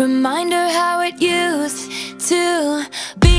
Reminder how it used to be.